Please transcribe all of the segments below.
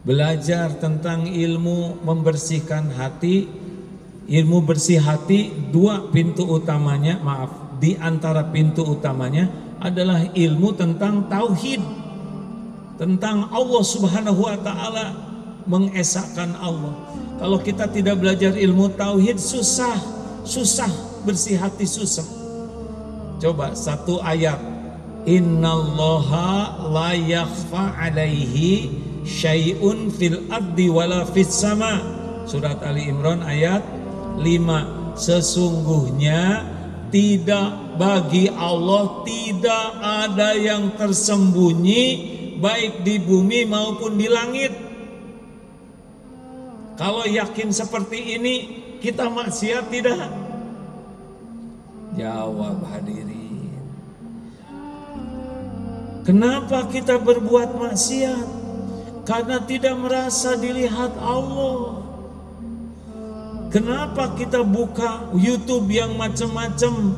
Belajar tentang ilmu membersihkan hati, ilmu bersih hati, dua pintu utamanya, maaf, di antara pintu utamanya adalah ilmu tentang tauhid, tentang Allah Subhanahu wa taala, mengesahkan Allah. Kalau kita tidak belajar ilmu tauhid susah, susah bersih hati susah. Coba satu ayat. Innallaha la yakhfa alaihi syai'un fil ardi wala fis sama. Surat Ali Imran ayat 5. Sesungguhnya tidak bagi Allah tidak ada yang tersembunyi baik di bumi maupun di langit. Kalau yakin seperti ini kita maksiat tidak? Jawab hadirin. Kenapa kita berbuat maksiat? Karena tidak merasa dilihat Allah. Kenapa kita buka YouTube yang macam-macam?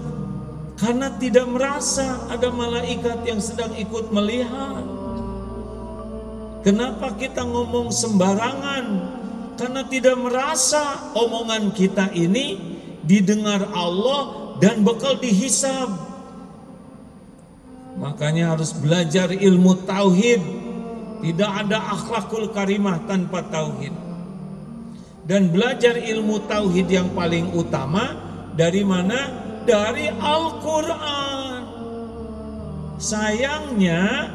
Karena tidak merasa ada malaikat yang sedang ikut melihat. Kenapa kita ngomong sembarangan? Karena tidak merasa omongan kita ini didengar Allah dan bakal dihisab. Makanya harus belajar ilmu tauhid. Tidak ada akhlakul karimah tanpa tauhid. Dan belajar ilmu tauhid yang paling utama dari mana? Dari Al-Qur'an. Sayangnya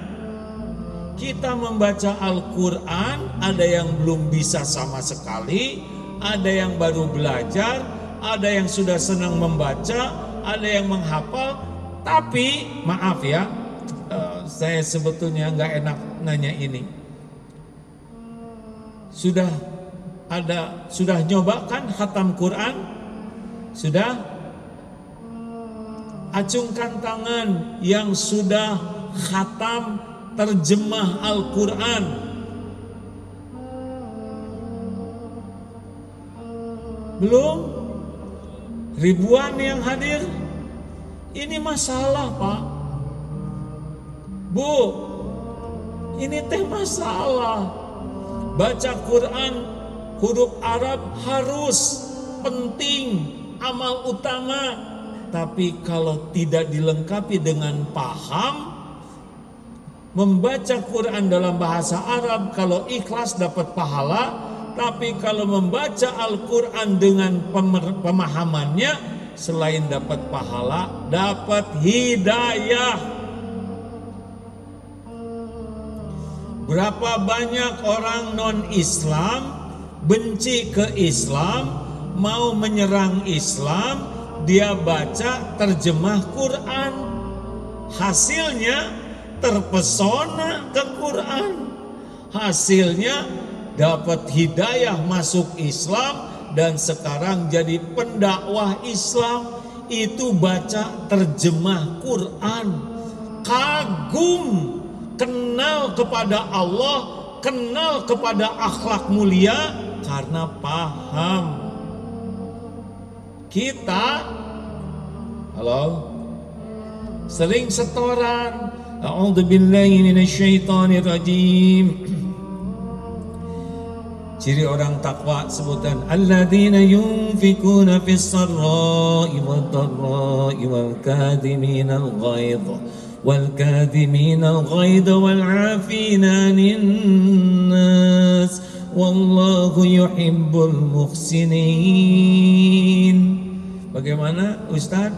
kita membaca Al-Qur'an ada yang belum bisa sama sekali, ada yang baru belajar, ada yang sudah senang membaca, ada yang menghafal, tapi maaf ya, uh, saya sebetulnya nggak enak nanya ini. Sudah ada sudah nyoba kan khatam Quran? Sudah? Acungkan tangan yang sudah khatam terjemah Al-Quran. Belum? Ribuan yang hadir? Ini masalah pak Bu Ini teh masalah Baca Quran Huruf Arab harus Penting Amal utama Tapi kalau tidak dilengkapi dengan paham Membaca Quran dalam bahasa Arab Kalau ikhlas dapat pahala Tapi kalau membaca Al-Quran dengan pemahamannya selain dapat pahala, dapat hidayah. Berapa banyak orang non-Islam benci ke Islam, mau menyerang Islam, dia baca terjemah Quran. Hasilnya terpesona ke Quran. Hasilnya dapat hidayah masuk Islam dan sekarang jadi pendakwah Islam. Itu baca terjemah Quran. Kagum kenal kepada Allah kenal kepada akhlak mulia karena paham. Kita halo sering setoran A'udzubillahi minasyaitonirrajim Ciri orang takwa sebutan alladzina yunfikuna fis sarra'i wad dharra'i wal kadhimina al ghaidh wal kadhimina al ghaidh wal 'afina 'anil nas wallahu yuhibbul muhsinin. Bagaimana Ustaz?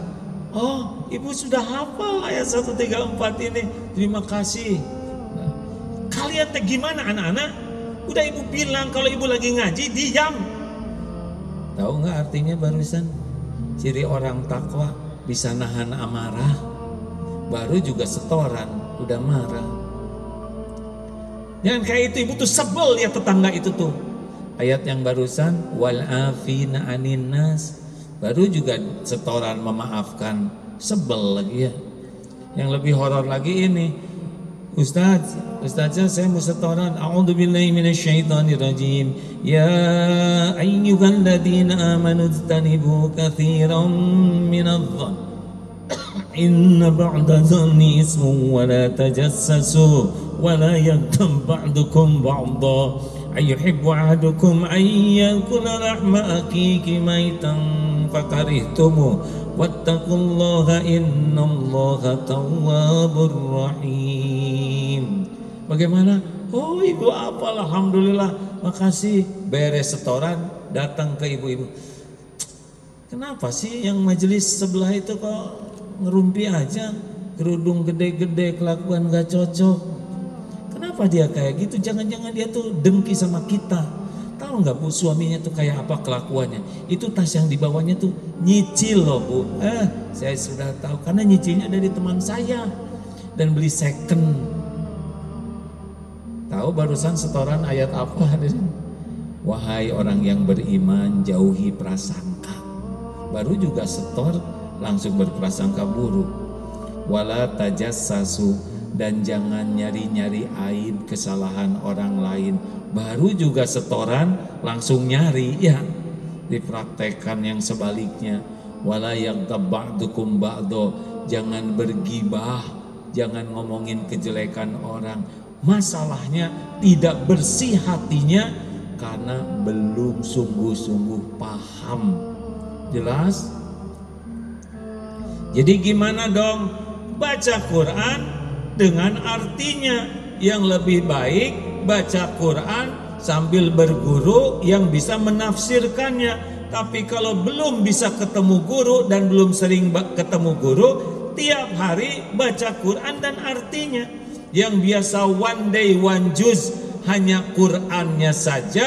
Oh, Ibu sudah hafal ayat 134 ini. Terima kasih. Nah, kalian teh gimana anak-anak? Udah ibu bilang kalau ibu lagi ngaji diam. Tahu nggak artinya barusan? Ciri orang takwa bisa nahan amarah. Baru juga setoran, udah marah. Jangan kayak itu ibu tuh sebel ya tetangga itu tuh. Ayat yang barusan wal afina anin nas baru juga setoran memaafkan sebel lagi ya. Yang lebih horor lagi ini Ustaz, Ustaznya saya mau setoran. A'udzu billahi minasyaitonir rajim. Ya ayyuhalladzina amanu ijtanibu katsiran minadh-dhann. Inna ba'da dhanni ismun wa la tajassasu wa la yaghtab ba'dukum ba'dha. أيحب أحدكم أن يأكل لحم أخيك ميتا فكرهتموه واتقوا الله إن الله تواب رحيم Bagaimana? Oh ibu apa? Alhamdulillah. Makasih. Beres setoran, datang ke ibu-ibu. Kenapa sih yang majelis sebelah itu kok ngerumpi aja? Kerudung gede-gede, kelakuan gak cocok. Kenapa dia kayak gitu? Jangan-jangan dia tuh dengki sama kita. Tahu nggak bu suaminya tuh kayak apa kelakuannya? Itu tas yang dibawanya tuh nyicil loh bu. Eh, saya sudah tahu karena nyicilnya dari teman saya dan beli second Tahu barusan setoran ayat apa? Wahai orang yang beriman, jauhi prasangka. Baru juga setor langsung berprasangka buruk. Wala tajassasu dan jangan nyari-nyari aib kesalahan orang lain. Baru juga setoran langsung nyari ya. Dipraktekkan yang sebaliknya. Wala yang ba'dukum ba'do. Jangan bergibah, jangan ngomongin kejelekan orang Masalahnya tidak bersih hatinya karena belum sungguh-sungguh paham. Jelas? Jadi gimana dong? Baca Quran dengan artinya yang lebih baik baca Quran sambil berguru yang bisa menafsirkannya. Tapi kalau belum bisa ketemu guru dan belum sering ketemu guru, tiap hari baca Quran dan artinya yang biasa one day one juz hanya Qurannya saja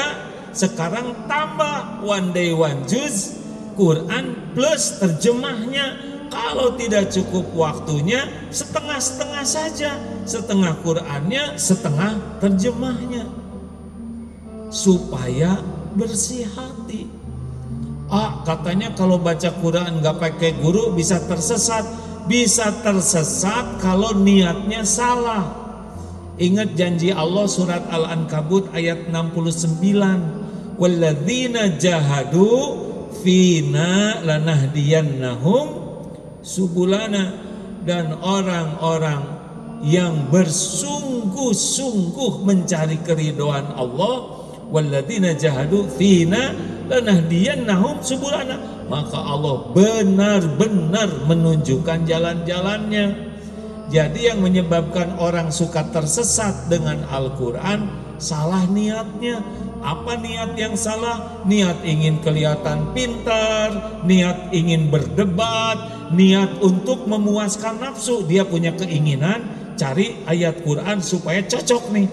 sekarang tambah one day one juz Quran plus terjemahnya kalau tidak cukup waktunya setengah-setengah saja setengah Qurannya setengah terjemahnya supaya bersih hati ah katanya kalau baca Quran nggak pakai guru bisa tersesat bisa tersesat kalau niatnya salah. Ingat janji Allah surat Al-Ankabut ayat 69. Walladzina jahadu fina lanahdiyannahum subulana dan orang-orang yang bersungguh-sungguh mencari keridoan Allah walladzina jahadu fina lanahdiyannahum subulana maka Allah benar-benar menunjukkan jalan-jalannya. Jadi yang menyebabkan orang suka tersesat dengan Al-Quran salah niatnya. Apa niat yang salah? Niat ingin kelihatan pintar, niat ingin berdebat, niat untuk memuaskan nafsu. Dia punya keinginan cari ayat Quran supaya cocok nih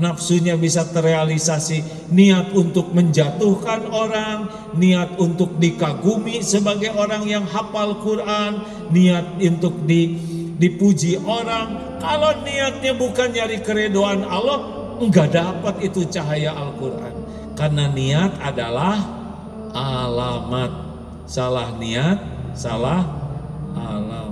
nafsunya bisa terrealisasi, niat untuk menjatuhkan orang, niat untuk dikagumi sebagai orang yang hafal Quran, niat untuk di, dipuji orang. Kalau niatnya bukan nyari keredoan Allah, enggak dapat itu cahaya Al-Quran. Karena niat adalah alamat. Salah niat, salah alamat.